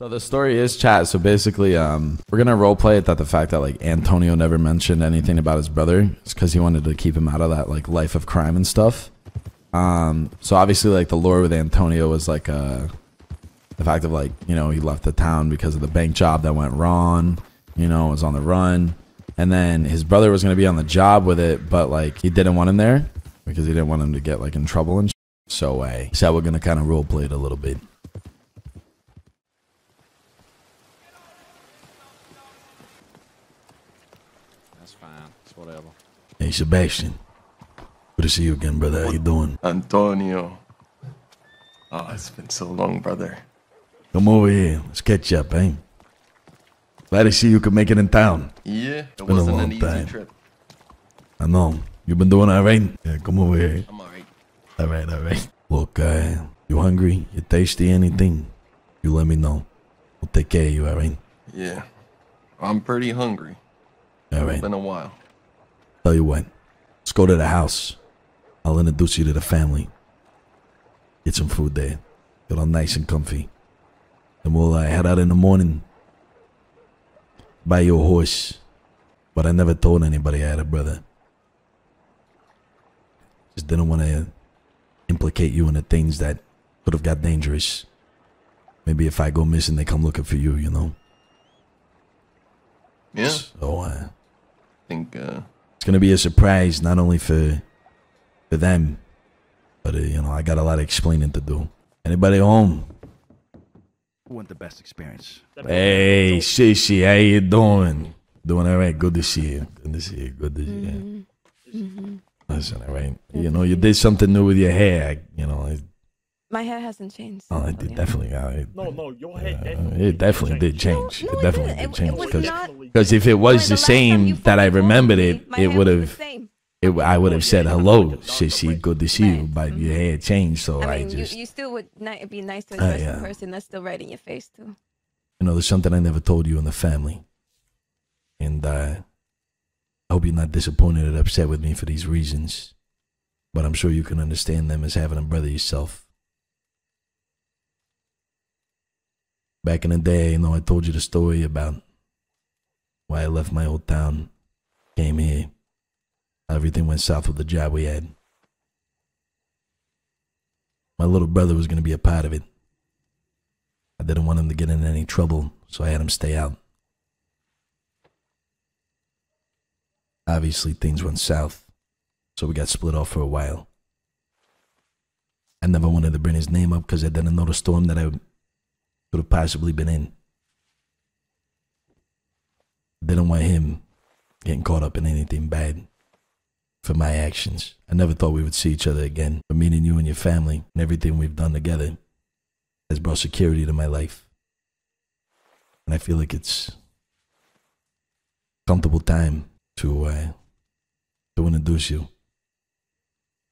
So the story is chat. So basically, um, we're gonna role play it that the fact that like Antonio never mentioned anything about his brother is because he wanted to keep him out of that like life of crime and stuff. Um, so obviously, like the lore with Antonio was like uh, the fact of like you know he left the town because of the bank job that went wrong. You know, was on the run, and then his brother was gonna be on the job with it, but like he didn't want him there because he didn't want him to get like in trouble and. Sh- so uh, so we're gonna kind of role play it a little bit. That's fine. It's whatever. Hey Sebastian, good to see you again, brother. How you doing? Antonio. Oh, it's been so long, brother. Come over here. Let's catch up, eh? Glad to see you could make it in town. Yeah, it been a wasn't long an easy time. trip. I know. You've been doing all right? Yeah, come over here. I'm alright. All right, all right. Look, uh, you hungry? You thirsty? Anything? You let me know. We'll take care of you, all right? Yeah. I'm pretty hungry. All It's right. been a while. Tell you what. Let's go to the house. I'll introduce you to the family. Get some food there. Get all nice and comfy. And we'll uh, head out in the morning. Buy your horse. But I never told anybody I had a brother. Just didn't want to implicate you in the things that could have got dangerous. Maybe if I go missing, they come looking for you, you know? Yeah. So, uh, think, uh, it's gonna be a surprise not only for for them, but uh, you know I got a lot of explaining to do. Anybody home? Who want the best experience? Hey, Shishi, how you doing? Doing all right. Good to see you. Good to see you. Good to see you. Listen, all right. You know, you did something new with your hair. You know, I, My hair hasn't changed. oh, it did yeah. definitely. I, No, no, your head uh, definitely. it definitely did changed. change. No, it no, it definitely didn't. did It- it change because because if it When was the the last time you same that I remembered it, it would have. It, I would have said hello, Shishi. Good to see you, Right. but your hair changed, so I, I just you, you still would ni- be nice to Uh, yeah. person that's still right in your face too. you know, there's something I never told you in the family. And uh, I hope you're not disappointed and upset with me for these reasons. But I'm sure you can understand them as having a brother yourself. Back in the day, you know, I told you the story about why I left my old town, came here. Everything went south with the job we had. My little brother was going to be a part of it. I didn't want him to get in any trouble, so I had him stay out. Obviously, things went south, so we got split off for a while. I never wanted to bring his name up because I didn't know the storm that I could have possibly been in. Didn't want him getting caught up in anything bad for my actions. I never thought we would see each other again. But meeting you and your family and everything we've done together has brought security to my life. And I feel like it's comfortable time to uh, to introduce you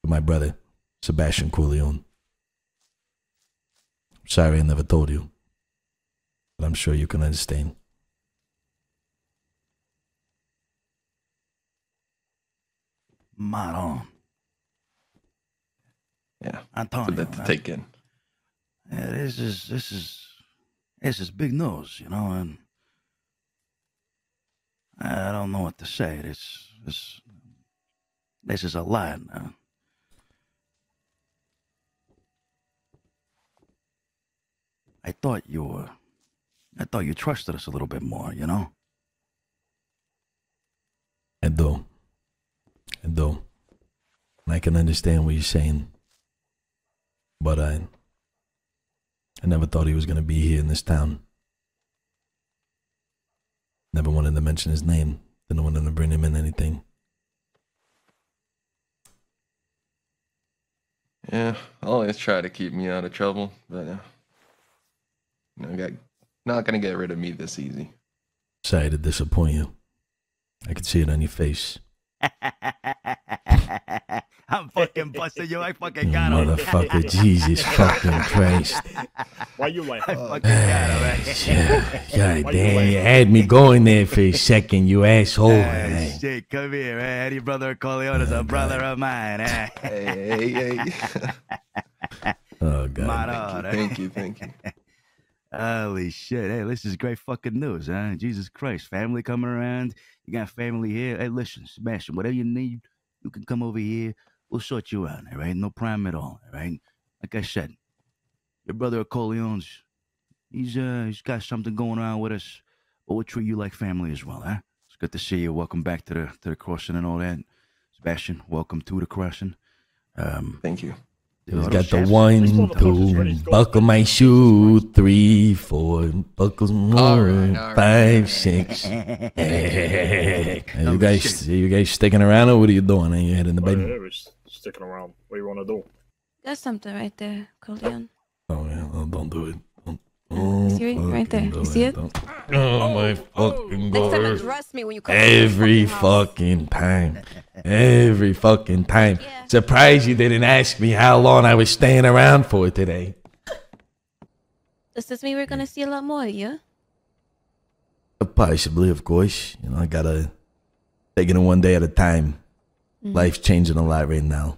to my brother, Sebastian Corleone. Sorry I never told you, I'm sure you can understand. Maron. yeah. Antonio. It's that bit to take in. Yeah, this is this is this is big news, you know, and I don't know what to say. This this this is a lot. Uh, I thought you were. I thought you trusted us a little bit more, you know. I do. I do. And I can understand what you're saying. But I I never thought he was gonna be here in this town. Never wanted to mention his name. Didn't want him to bring him in anything. Yeah, always try to keep me out of trouble, but uh, you know, got, not gonna get rid of me this easy. Sorry to disappoint you. I can see it on your face. I'm fucking busting you. I You fucking got him. motherfucker. Jesus fucking Christ. Why you I laughing? fucking got him. man. Yeah, God damn, you had me going there for a second, you asshole. Ah, Hey. shit, come here, man. Eddie brother Corleone is a brother of mine. Eh? Hey, hey, hey. Oh, God. Maron, eh? thank you, thank you. Holy shit. Hey, this is great fucking news, huh? Jesus Christ. Family coming around. You got family here. Hey, listen, Sebastian, whatever you need, you can come over here. We'll sort you out, all right? No problem at all, all right? Like I said, your brother Corleone's, he's, uh, he's got something going on with us, but we'll treat you like family as well, huh? It's good to see you. Welcome back to the, to the crossing and all that. Sebastian, welcome to the crossing. Um, Thank you. He's auto got the one, two, buckle my shoe, three, four, buckles more, Alright, alright. five, six. Hey, you guys, shit. you guys sticking around or what are you doing? Are you heading to Right bed? here is sticking around. What do you want to do? There's something right there, Corleone. Oh yeah, oh, don't do it. Don't, don't See it? Right there. You see it? Oh my fucking Next time, god! address me when you come Every fucking fucking time, every fucking time. Yeah. Surprised you didn't ask me how long I was staying around for today. Does this mean we're gonna see a lot more of you? Possibly, of course. You know, I gotta take it one day at a time. Mm. Life's changing a lot right now.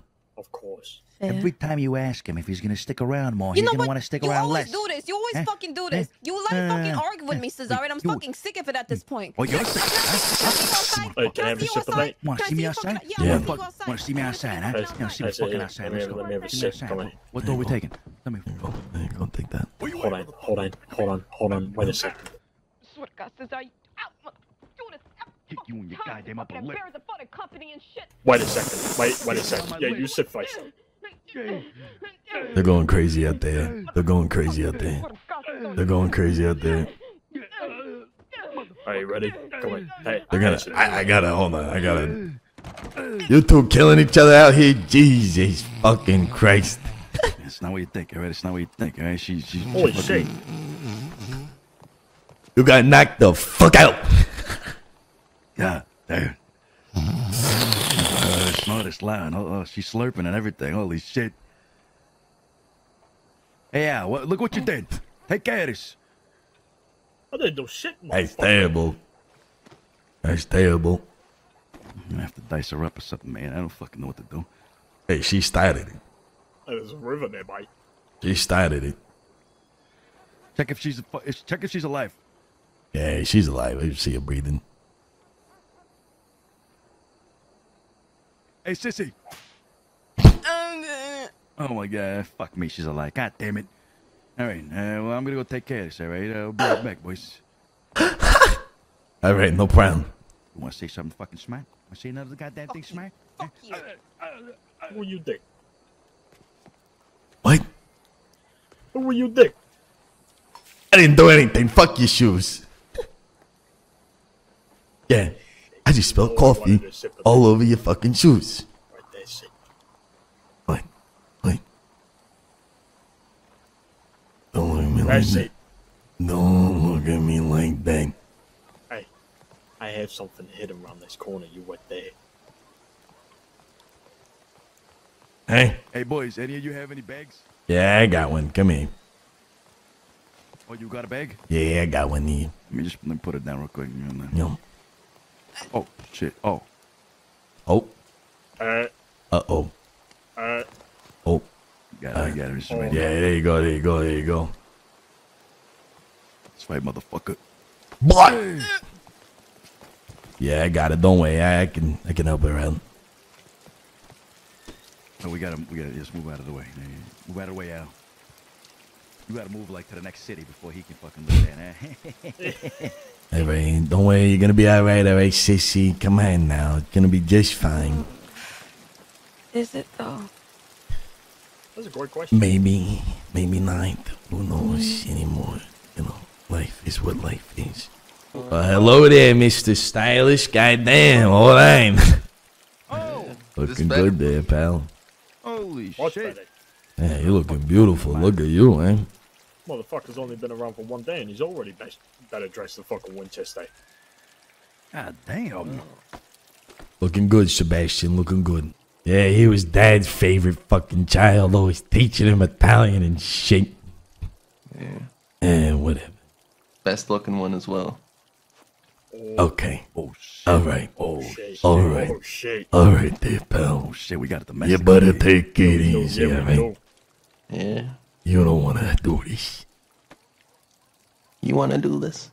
Of course. Fair. Every time you ask him if he's gonna stick around more, You he's know gonna what? want to stick you around always do this. You always Eh? fucking do Eh? this. You like fucking Uh, argue with me, Cesar, and I'm you- fucking sick of it at this point. Oh, you're sick, huh? Can I see you outside? Can I have a sip of outside? Want to see me you outside? Yeah, Yeah. I Want wanna see you outside. to see me Can I outside, huh? fucking Hey, You want to see me fucking outside? let Let's go. let me have a sip. Come on. What door we taking? Tell me. Go, there you go, take that. Hold on, hold on, hold on, hold on. Wait a second. swear to God, Cesar, you out, m- Kick you in your goddamn upper lip. the fucking company and shit. Wait a second. Wait, wait a second. Yeah, you sit first. They're going crazy out there. They're going crazy out there. Swear to God, Cesar, They're going crazy out there. Are you ready? Come on. Hey, They're gonna. I, I gotta hold on. I gotta. You two killing each other out here. Jesus fucking Christ. It's not what you think, all right? It's not what you think, all right? She, she, she Holy fucking- shit. You got knocked the fuck out. God damn. Uh, smell this line. Oh, oh, she's slurping and everything. Holy shit. Hey, yeah, what, look what you did. Take care of this. I didn't do shit, That's terrible. That's terrible. I'm gonna have to dice her up or something, man. I don't fucking know what to do. Hey, she started it. There's a river nearby. She started it. Check if she's fu- check if she's alive. Yeah, she's alive. I see her breathing. Hey, sissy. Oh my god, fuck me, she's alive. God damn it. All right, uh, well, I'm gonna go take care of this, all right? I'll be right back, boys. All right, no problem. You wanna say something fucking smart? Wanna say another goddamn thing smart? Fuck you. Who you dick? What? Who were you dick? I didn't do anything. Fuck your shoes. Yeah, I just spilled coffee all over your fucking shoes. Right there, sit. What? What? Don't look at me like that. Don't look at me like that. Hey, I have something hidden around this corner. You went there. Hey? Hey, boys, any of you have any bags? Yeah, I got one. Come here. Oh, you got a bag? Yeah, I got one here. Let me just let me put it down real quick. you know. Yum. Oh, shit. Oh, Oh. Uh, Uh oh. uh, Oh. got it. I got it. It's right Yeah, there. you go. There you go. There you go. That's right, motherfucker. What? Yeah, I got it. Don't worry. I, I can. I can help out. Oh, we gotta, we gotta just move out of the way. Move out of the way, Al. You gotta move like to the next city before he can fucking live there. Eh? All right. Don't worry. You're gonna be all right. All right, sissy. Come on now. It's gonna be just fine. Is it though? that's a great question. Maybe. Maybe not. Who knows anymore? You know, life is what life is. Well, hello there, Mr. Stylish. Goddamn. All right. oh, Looking better? good there, pal. holy What's shit! better? Yeah, you're looking beautiful. Look at you, man. Motherfucker's only been around for one day and he's already best, better dressed than fucking Winchester. God damn. Looking good, Sebastian. Looking good. Yeah, he was dad's favorite fucking child, always teaching him Italian and shit. Yeah. Eh, whatever. Best looking one as well. Okay. Oh shit! All right. Oh, Shit. All right. Oh, shit. All right there, pal. oh shit! We got the You message. better take it easy, yeah, all we right? know. Yeah. You don't want to do this. You want to do this?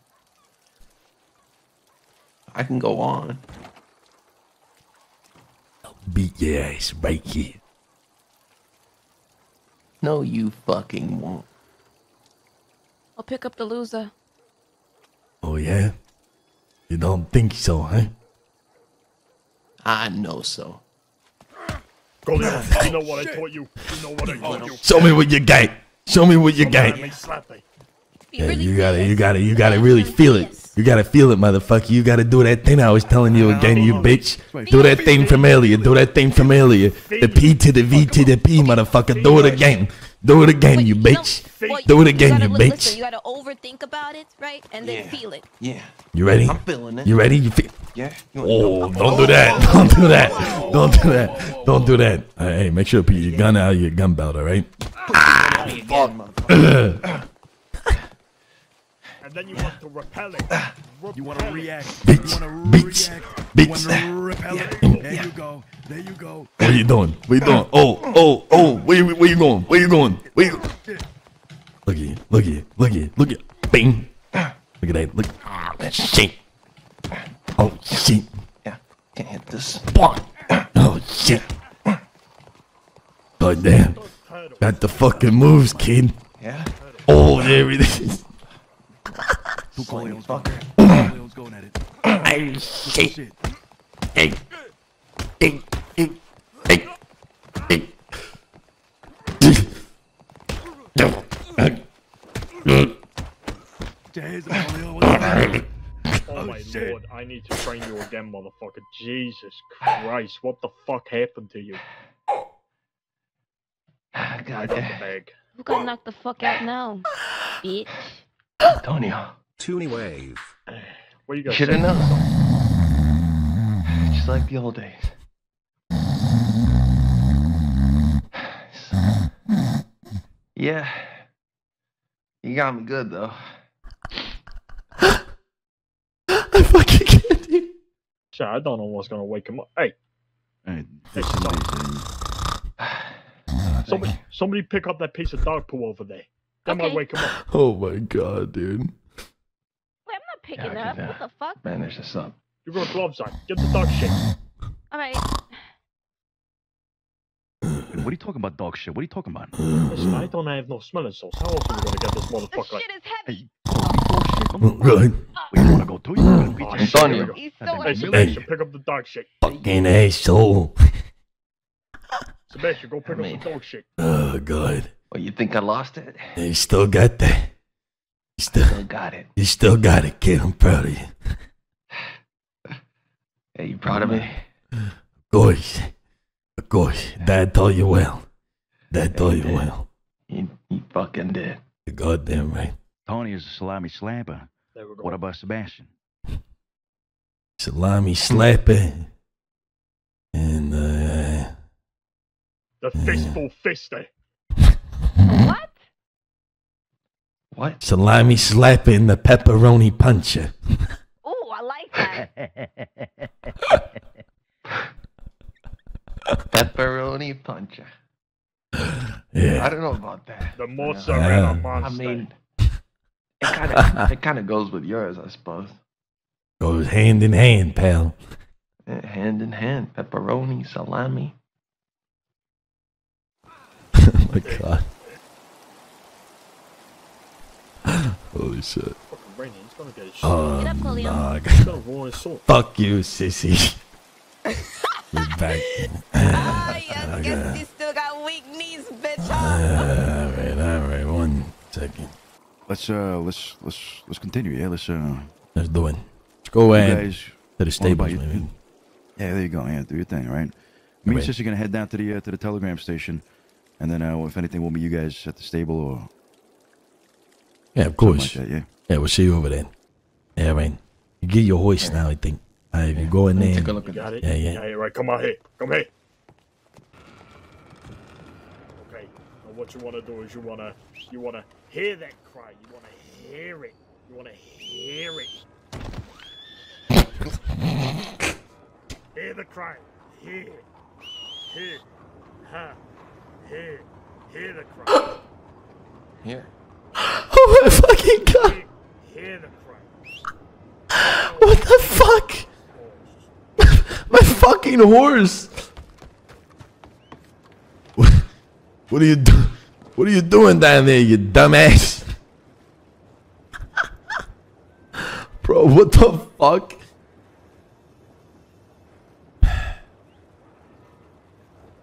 I can go on. I'll beat your ass right here. No, you fucking won't. I'll pick up the loser. Oh yeah? You don't think so, huh? I know so. Corleone, you know what I taught you. You know what I taught you. Show me what you got. Show me what you got. on, me, slap me. Be Yeah, you gotta, you gotta, you gotta really feel it. You gotta feel it, motherfucker. You gotta do that thing I was telling you again, you bitch. Do that thing from earlier. Do that thing from earlier. The P to the V to the P, motherfucker. Do it again. Do it again, you bitch. Do it again, you bitch. You gotta overthink about it, right? And then feel it. Yeah, You ready? I'm feeling it. You ready? You feel? Yeah. Oh, oh, don't do that. Don't do that. Don't do that. Don't do that. Hey, hey, make sure to put your gun out of your gun belt, all right? And then you want to repel it. You want to react. Bitch, You want to bitch, react. bitch. You want to. There you go. There you go. What are you doing? What are you doing? Oh, oh, oh, where you, where you going? Where you going? Where you? Look at you, look at you, look at you, look at you. Bing. Look at that, look. Ah, shit. Oh, shit. Yeah, can't hit this. Oh, shit. God damn. Turtle. Got the fucking moves, kid. Yeah. Oh, there it is. Two Corleones going. Fucker. Corleones going at it. Hey, shit. Shit. Hey. Hey, hey, hey, hey. Jazz, Corleone, what's up? Oh my lord, I need to train you again, motherfucker. Jesus Christ, what the fuck happened to you? I God got the damn. bag. Who got knocked the fuck out now? Bitch. Antonio. Toonie Wave. Where you guys Should have known. Just like the old days. Yeah. You got me good though. I fucking can't, dude. Shit, I don't know what's gonna wake him up. Hey, Hey, Hey, listen, listen. somebody, somebody pick up that piece of dog poo over there. That might wake him up. Oh my god, dude. Wait, I'm not picking Yeah, up. can, What uh, the fuck? Manage this up. You got gloves on. Get the dog shit. All right. What are you talking about, dog shit? What are you talking about? Listen, I don't have no smelling sauce. How else are we gonna get this motherfucker? This motherfucker? shit is heavy. Hey, dog shit. Oh, good. Where you want to go to? You want to beat Oh, your shit, shit? Antonio. here we. He's so Hey, Hey, heavy. Sebastian, pick up the dog shit. Fucking asshole. Sebastian, go pick I up mean- the dog shit. Oh god. Well, you think I lost it? You still got that. You still, Still got it. you still got it, kid. I'm proud of you. Hey, you proud of me? Of course. Of course. Dad told you well. Dad told you did. well. He, you fucking did. You're goddamn right. Tony is a salami slapper. There we go. What about Sebastian? Salami slapper. And uh The fistful fister. What? What? salami slapper and the pepperoni puncher. Ooh, I like that. Pepperoni puncher. Yeah. I don't know about that. The mozzarella Ah. monster. I mean, it kind of it kind of goes with yours, I suppose. Goes hand in hand, pal. Hand in hand, pepperoni, salami. oh my god. Holy shit. fucking raining. He's gonna get his shit. Oh, Get up, Cleo. He's gonna ruin his sword. Fuck you, sissy. We're back. Ah, yes, guess you still got weak knees, bitch. huh? alright, alright. One second. Let's uh, let's let's let's continue. Yeah, let's uh, Let's do it. Let's go you in guys. to the wanna stables, your- maybe. Yeah, there you go. Yeah, do your thing. Right. Me Right. and Sissy gonna head down to the uh, to the telegram station, and then uh, if anything, we'll meet you guys at the stable or Yeah, of course. like that. Yeah. Yeah, we'll see you over there. Yeah, right. You get your hoist now, I think. Uh, if you go in there. Take a look at got it? Yeah, yeah. Yeah, yeah, right. Come on here. Come here. Okay. Now what you wanna do is you wanna you wanna hear that cry. You wanna hear it. You wanna hear it. hear the cry. Hear. Hear. Ha. Hear. Hear the cry. Here. Oh my fucking god. Hear, hear the cry. What the fuck? My fucking horse. What, what are you do? What are you doing down there, you dumbass? Bro, what the fuck?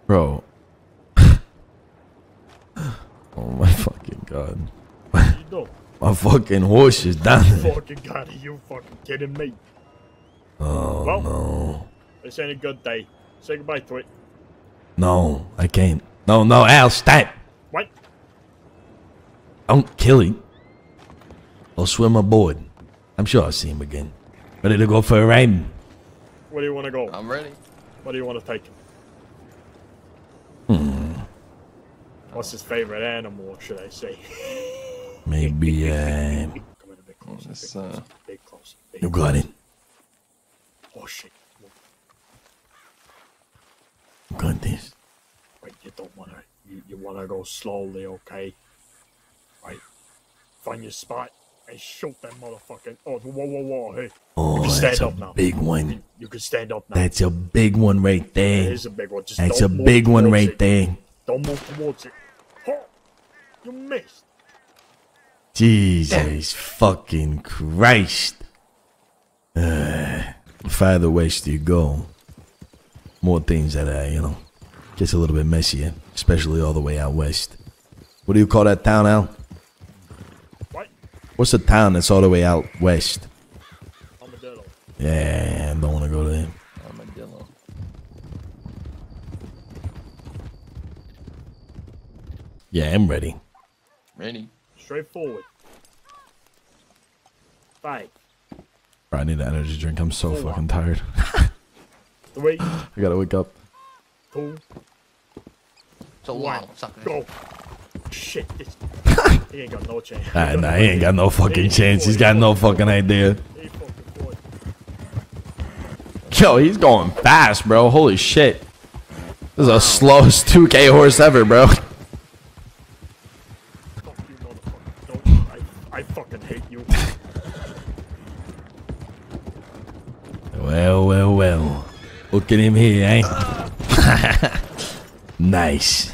Bro. Oh my fucking god. You know, My fucking horse is down there. fucking god, are you fucking kidding me? Oh Well. no. This ain't a good day. Say goodbye to it. No, I can't. No, no, Al, stop. What? Don't kill him. I'll swim aboard. I'm sure I'll see him again. Ready to go for a ride? Where do you want to go? I'm ready. What do you want to take? Hmm. What's his favorite animal, should I say? Maybe, uh, Come in a bit closer. This, bit uh, closer, bit closer. bit you got it. Oh shit. You got this. Right, you don't wanna you, you wanna go slowly, okay? Right. Find your spot and shoot that motherfucker. Oh whoa whoa whoa hey. Oh, can that's stand a up now. big one. You can stand up now. That's a big one right there. there. is a big one. Just That's a don't move big one right it. there. Don't move towards it. Oh, you missed. Jesus fucking Christ. Uh, farther west you go, more things that, uh, you know, gets a little bit messier, especially all the way out west. What do you call that town, Al? What? What's the town that's all the way out west? Armadillo. Yeah, I don't want to go there. Armadillo. Yeah, I'm ready. Ready. Straight forward. Five. Bro, I need an energy drink. I'm so Four. fucking tired. Three. I gotta wake up. Two. So One. long, sucker. Go. Shit. This. he ain't got no chance. Nah, nah, he ain't got no fucking chance. He's got no fucking idea. He fucking forward. Yo, he's going fast, bro. Holy shit. This is the slowest 2K horse ever, bro. Fuck you, motherfucker. Don't. I, I fucking hate you. Well, well. Look at him here, eh? nice.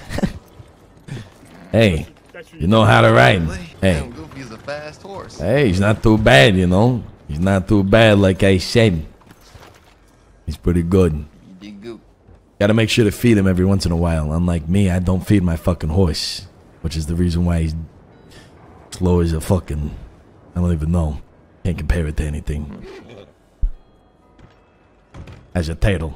hey, you know how to ride. Hey, hey, he's not too bad, you know. He's not too bad, like I said. He's pretty good. Gotta make sure to feed him every once in a while. Unlike me, I don't feed my fucking horse, which is the reason why he's slow as a fucking. I don't even know. Can't compare it to anything. As a turtle.